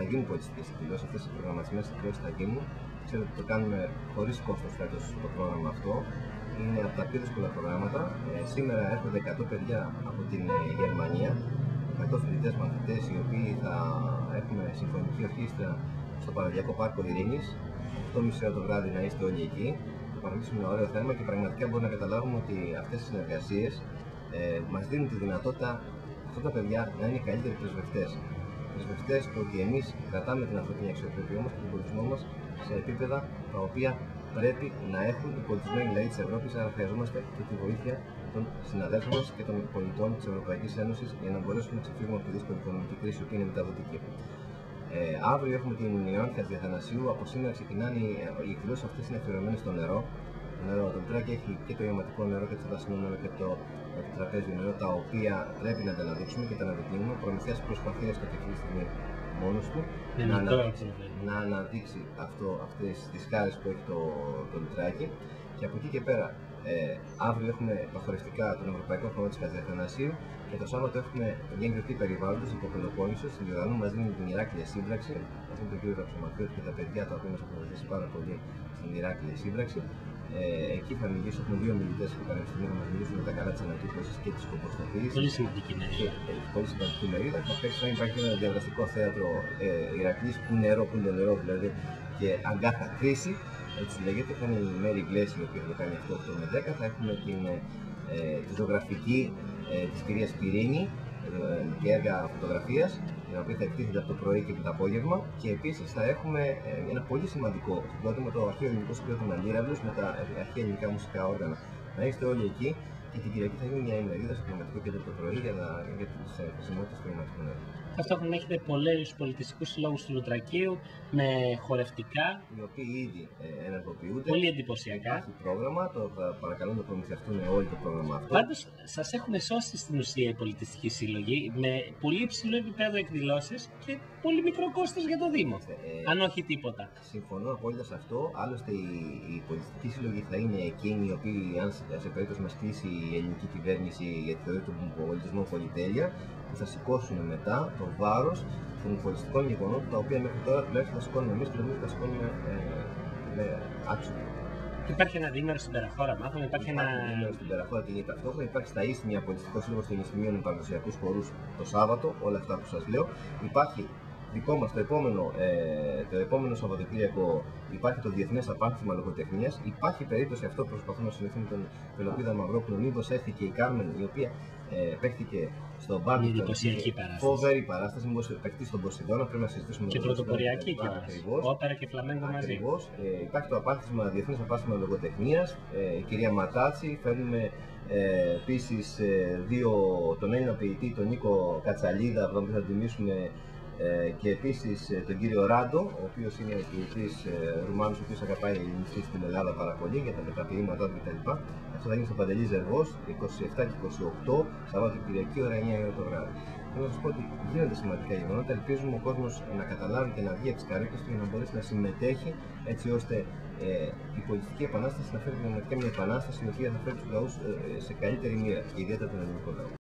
θα γίνουν πολιτιστικέ εκδηλώσεις, αυτές οι προγραμματισμένες εκδηλώσει θα γίνουν. Ξέρω ότι το κάνουμε χωρίς κόστος φέτος το πρόγραμμα αυτό. Είναι από τα πιο δύσκολα προγράμματα. Ε, σήμερα έρχονται 100 παιδιά από την ε, Γερμανία, 100 φοιτητές μαθητές οι οποίοι θα έχουμε συμφωνική ορχήστρα στο Παραδιακό Πάρκο Ειρήνης. 8.30 ώρα το βράδυ να είστε όλοι εκεί. Θα παρακολουθήσουμε ένα ωραίο θέμα και πραγματικά μπορούμε να καταλάβουμε ότι αυτές οι συνεργασίες ε, μας δίνουν τη δυνατότητα αυτά τα παιδιά να είναι καλύτεροι πρεσβευτές. Πρεσβευτέ του ότι εμείς κρατάμε την ανθρωπίνη αξιοπρέπειά μας και τον πολιτισμό μας σε επίπεδα τα οποία πρέπει να έχουν οι πολιτισμένοι λαοί της Ευρώπης. Άρα χρειαζόμαστε και τη βοήθεια των συναδέλφων μας και των πολιτών της Ευρωπαϊκής Ένωσης για να μπορέσουμε να ξεφύγουμε από τη δύσκολη οικονομική κρίση που είναι μεταδοτική. Ε, αύριο έχουμε την Ιωάννη Διαθανασίου. Από σήμερα ξεκινάνε οι εκδηλώσεις αυτές είναι αφιερωμένες στο νερό. Το νερό, το Λουτράκι έχει και το ιωματικό νερό και το θαλασσινό νερό και το, το τραπέζιο νερό, τα οποία πρέπει να τα αναδείξουμε και τα αναδεικνύουμε. Προμηθεία προσπαθεί έστω και αυτή τη στιγμή μόνος του να, ανα, να αναδείξει αυτό, αυτές τις χάρες που έχει το, το Λουτράκι. Και από εκεί και πέρα, ε, αύριο έχουμε παθοριστικά τον Ευρωπαϊκό Χρόνο της Καθεθανασίου και το Σάββατο έχουμε μια εκδοχή περιβάλλοντος από Πελοπόννησο στην Ιωδανού μαζί με την Ηράκλεια Σύμπραξη. Αυτό είναι τον κύριο Ραψομακρύτη και τα παιδιά τα οποία μας έχουν βοηθήσει πάρα πολύ στην Ηράκλεια Σύμπραξη. Ε, εκεί θα μιλήσω, έχουμε δύο μιλητές του Πανεπιστημίου να μας μιλήσουν για τα καλά της ανακύκλωσης και της κομποστοποίησης. Πολύ σημαντική μερίδα. Ε, πολύ σημαντική μερίδα. Θα παίξει να υπάρχει ένα διαδραστικό θέατρο ε, Ηρακλής που νερό, που είναι το νερό δηλαδή και αγκάθα κρίση. Έτσι λέγεται. Θα είναι η Μέρη Γκλέση η οποία θα κάνει αυτό το με 10. Θα έχουμε την, ε, τη ζωγραφική ε, της κυρίας Πυρίνη ε, και έργα φωτογραφίας, την οποία θα εκτίθεται από το πρωί και το απόγευμα. Και επίσης θα έχουμε ε, ένα πολύ σημαντικό συγκρότημα, το αρχαίο ελληνικό συγκρότημα Λίραβλου με τα αρχαία ελληνικά μουσικά όργανα. Να είστε όλοι εκεί και την Κυριακή θα γίνει μια ημερίδα στο Πνευματικό Κέντρο το πρωί για, για τις χρησιμότητες του Πνευματικού Νερού. Ταυτόχρονα έχετε πολλούς πολιτιστικούς συλλόγους του Λουτρακίου με χορευτικά. Οι οποίοι ήδη ε, ενεργοποιούνται. Πολύ εντυπωσιακά. Υπάρχει πρόγραμμα, το θα παρακαλώ να προμηθευτούν όλοι το πρόγραμμα αυτό. Πάντως, σας έχουν σώσει στην ουσία οι πολιτιστικοί σύλλογοι με πολύ υψηλό επίπεδο εκδηλώσεις και πολύ μικρό κόστος για το Δήμο. Ε, αν όχι τίποτα. Συμφωνώ απόλυτα σε αυτό. Άλλωστε, οι, οι πολιτιστικοί σύλλογοι θα είναι εκείνοι οι οποίοι, αν σε, σε περίπτωση μας κλείσει η ελληνική κυβέρνηση για τη θεωρία του πολιτισμού πολυτέλεια, που θα σηκώσουν μετά το βάρος των πολιτιστικών γεγονότων τα οποία μέχρι τώρα τουλάχιστον θα σηκώνουμε εμείς και νομίζω θα σηκώνουμε ε, με άξιο. Υπάρχει ένα δίμερο στην Περαχώρα, μάθαμε. Υπάρχει, υπάρχει ένα. δίμερο στην Περαχώρα και ταυτόχρονα. Υπάρχει στα Ίσμια πολιτιστικό σύλλογο των Ισημείων με παραδοσιακούς χορούς το Σάββατο, όλα αυτά που σας λέω. Υπάρχει δικό μας το επόμενο, ε, το επόμενο Σαββατοκύριακο υπάρχει το Διεθνές Απάνθημα Λογοτεχνίας. Υπάρχει περίπτωση αυτό που προσπαθούμε να συνεχίσουμε τον Πελοπίδα Μαυρόπουλο. Μήπως έρθει και η Κάρμεν, η οποία ε, παίχτηκε στο μπάνι. Είναι εντυπωσιακή παράσταση. Φοβερή παράσταση. Μήπως παίχτηκε στον Ποσειδώνα, πρέπει να συζητήσουμε Και πρωτοποριακή Ακριβώς. Όπερα και φλαμέγκο μαζί. Ακριβώς. Ε, υπάρχει το απάνθημα, Διεθνές Απάνθημα Λογοτεχνίας. Ε, η κυρία Ματάτσι. Φέρνουμε ε, επίσης ε, τον Έλληνα ποιητή, τον Νίκο Κατσαλίδα, τον οποίο θα τιμήσουμε ε, και επίσης ε, τον κύριο Ράντο, ο οποίος είναι ποιητή ε, Ρουμάνος, ο οποίος αγαπάει η ελληνική στην Ελλάδα πάρα πολύ για τα μεταποιήματά του κτλ. Αυτό θα γίνει στο Παντελή Ζερβό 27 και 28 Σαββάτο Κυριακή, ώρα 9 το βράδυ. Θέλω να σας πω ότι γίνονται σημαντικά γεγονότα. Ελπίζουμε ο κόσμος να καταλάβει και να βγει από τις καρέκλες του για να μπορέσει να συμμετέχει έτσι ώστε ε, η πολιτιστική επανάσταση να φέρει πραγματικά μια επανάσταση η οποία θα φέρει τους λαούς ε, σε καλύτερη μοίρα και ιδιαίτερα τον ελληνικό λαό.